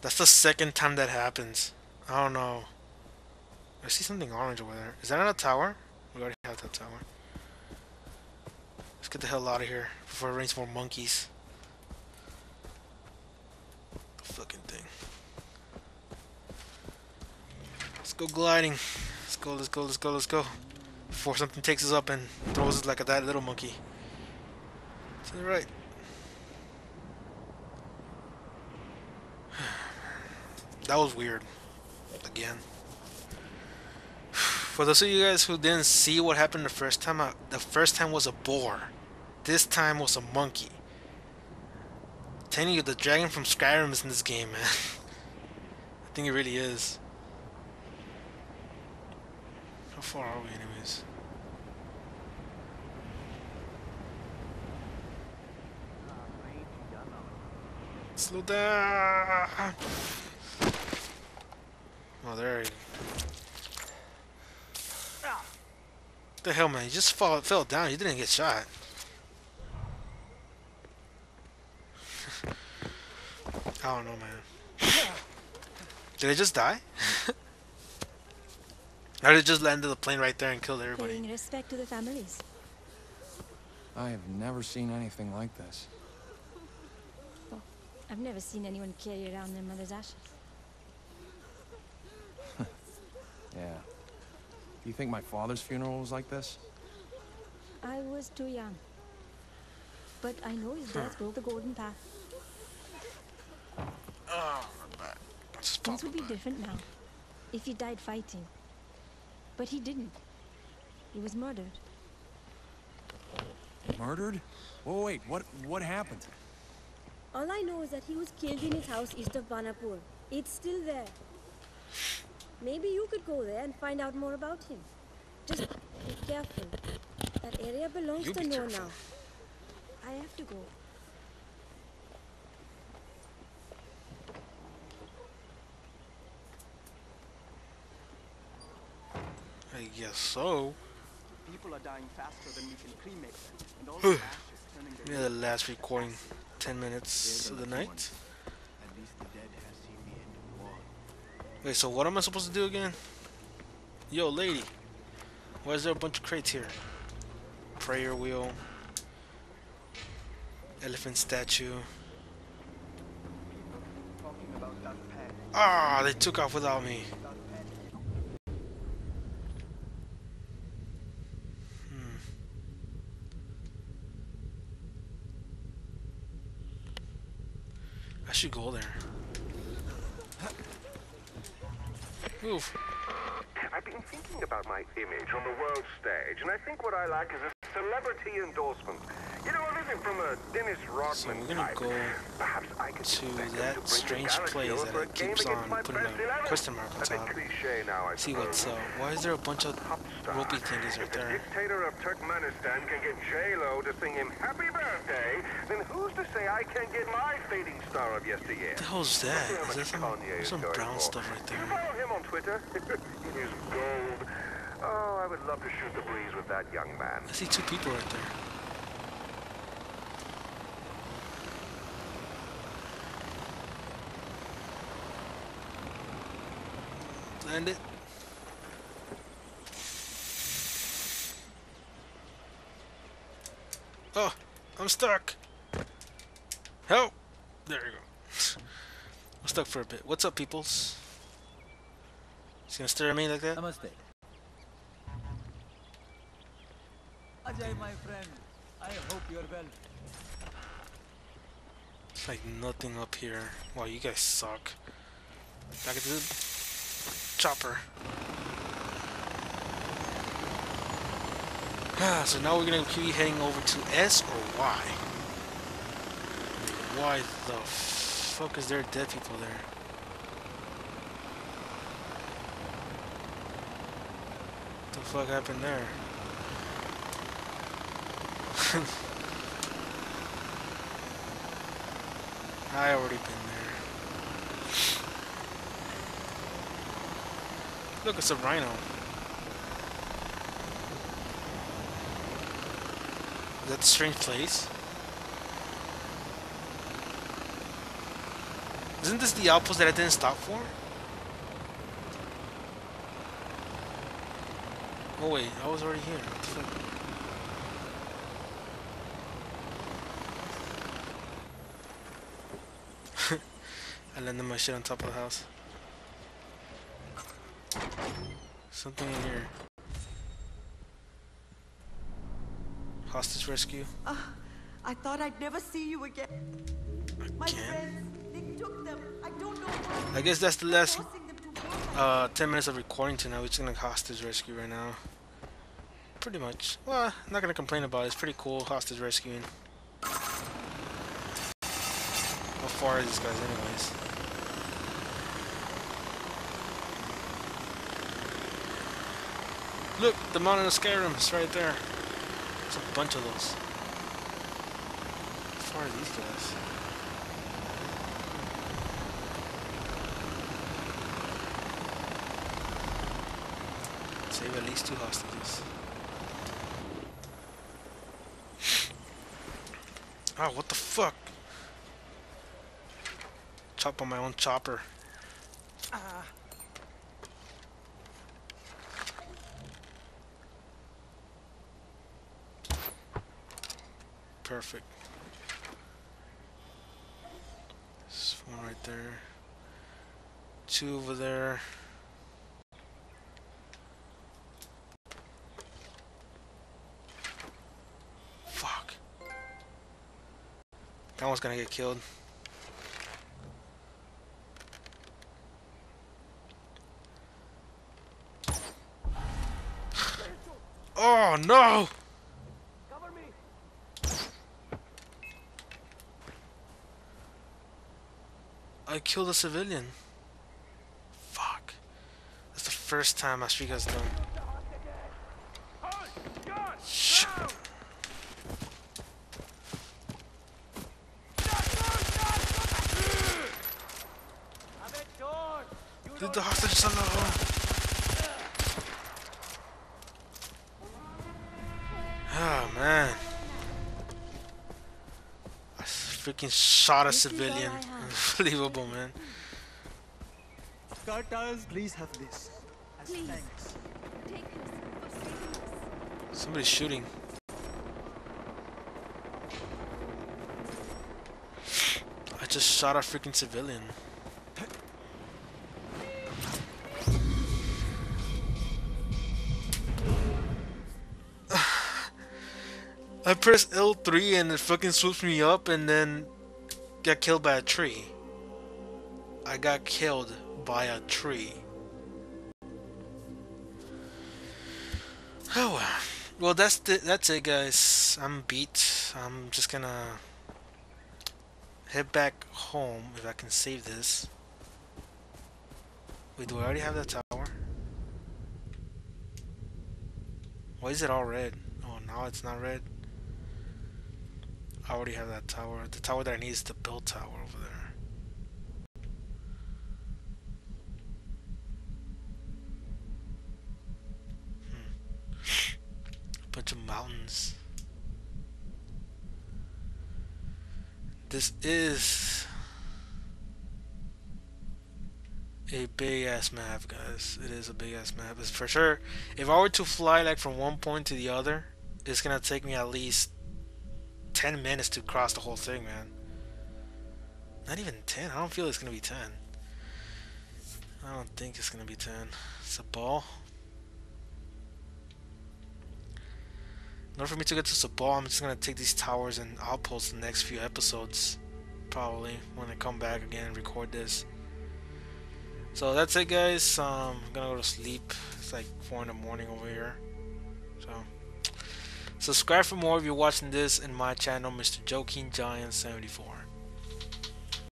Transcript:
That's the second time that happens. I don't know. I see something orange over there. Is that on a tower? We already have that tower. Let's get the hell out of here before it rains more monkeys. The fucking thing. Let's go gliding. Let's go, let's go, let's go, let's go. Before something takes us up and throws us like a that little monkey. To the right. That was weird. Again. For those of you guys who didn't see what happened the first time, uh, the first time was a boar. This time was a monkey. Telling you, the dragon from Skyrim is in this game, man. I think it really is. How far are we, anyways? Slow down! Oh, there he the hell, man? You just fall, fell down. You didn't get shot. I don't know, man. Did it just die? or did it just land on the plane right there and killed everybody? Paying respect to the families. I have never seen anything like this. I've never seen anyone carry around their mother's ashes. Yeah. Do you think my father's funeral was like this? I was too young. But I know his death broke the golden path. Oh. Things would be popped my back. different now. If he died fighting. But he didn't. He was murdered. Murdered? Whoa, wait, what what happened? All I know is that he was killed in his house east of Banapur. It's still there. Maybe you could go there and find out more about him. Just be careful. That area belongs You to be Noah now. I have to go. I guess so. People are dying faster than we can cremate them, and all the ash is turning their Yeah, the last recording, 10 minutes of the night. Wait, so what am I supposed to do again? Yo, lady. Why is there a bunch of crates here? Prayer wheel. Elephant statue. Ah, they took off without me. Hmm. I should go there. Oof. I've been thinking about my image on the world stage, and I think what I like is a celebrity endorsement. You know, everything from a Dennis Rodman So we're gonna go Perhaps I could to that strange place that it keeps on putting a question mark on top. now, See what's up. Why is there a bunch of ropey thingies right If the there? dictator of Turkmenistan can get J-Lo to sing him happy birthday, then who's to say I can't get my fading star of yesteryear? What the hell's that? Is that some, some brown stuff right Do you there? follow him on Twitter? it is gold. Oh, I would love to shoot the breeze with that young man. I see two people right there. Land it. Oh, I'm stuck. Help! There you go. I'm stuck for a bit. What's up, peoples? He's gonna stare at me like that? Namaste. Ajay, my friend, I hope you're well. It's like nothing up here. Wow, you guys suck. Back at the chopper. Ah, so now we're gonna be heading over to S or Y. Why the fuck is there dead people there? What the fuck happened there? I already been there. Look, it's a rhino. Is that a strange place? Isn't this the outpost that I didn't stop for? Oh wait, I was already here. I landed my shit on top of the house. Something in here. Hostage rescue. I thought I'd never see you again. My friends, they took them. I don't know why. I guess that's the last Forcing them to work. uh 10 minutes of recording tonight. We're just gonna hostage rescue right now. Pretty much. Well, I'm not gonna complain about it. It's pretty cool hostage rescuing. How far are these guys anyways? Look, the mountain of Skyrim is right there. There's a bunch of those. How far are these guys? Save at least two hostages. Oh, what the fuck? Chop on my own chopper. Ah. Perfect. This one right there. Two over there. Fuck. That one's gonna get killed. Oh no! Cover me! I killed a civilian. Fuck. That's the first time Ashika's done. Shit. Have it, George! You the hostages are freaking shot a This is all civilian. Unbelievable, man. Cartels, please have this. As Please. thanks. Take this for saving us. Somebody's shooting. I just shot a freaking civilian. I press L3 and it fucking swoops me up and then got killed by a tree. I got killed by a tree. Oh well. Well, that's that's it, guys. I'm beat. I'm just gonna head back home if I can save this. Wait, do I already have that tower? Why is it all red? Oh, now it's not red. I already have that tower. The tower that I need is the build tower over there. Hmm. bunch of mountains. This is a big ass map, guys. It is a big ass map. It's for sure. If I were to fly like from one point to the other, it's gonna take me at least 10 minutes to cross the whole thing, man. Not even 10. I don't feel it's gonna be 10. I don't think it's gonna be 10. It's a ball. In order for me to get to Sabal, I'm just gonna take these towers and outposts the next few episodes. Probably when I come back again and record this. So that's it guys. Um, I'm gonna go to sleep. It's like 4 in the morning over here. So subscribe for more if you're watching this in my channel, Mr. Joekinggiant 74.